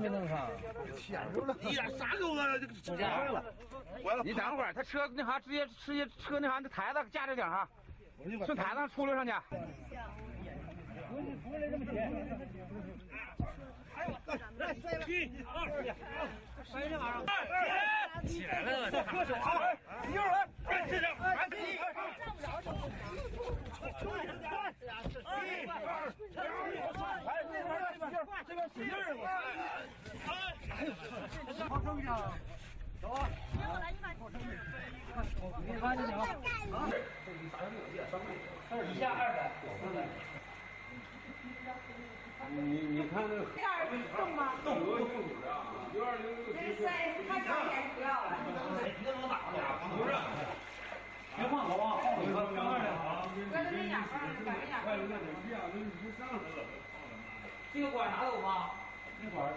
没弄上，牵住了。哎呀，啥狗啊？这个中间坏了。完了，你等会儿，他车那啥，直接直接车那啥，那台子架着顶上，顺台子上出溜上去。一二，摔这玩意儿，起来了，歌手啊，一会儿，快这样，快一二，一二，哎，这边这边这边使劲儿我，好生下，走啊！你看这行吗？一下二百，四百。你你看那个这儿动吗？动动啊，六二零六这塞太高点不要了。你怎么打的？不是，别晃好不好？你看刚二两行，搁那边眼光，把这眼快。了那得一样，那你不上来了，这个管拿走吗？那管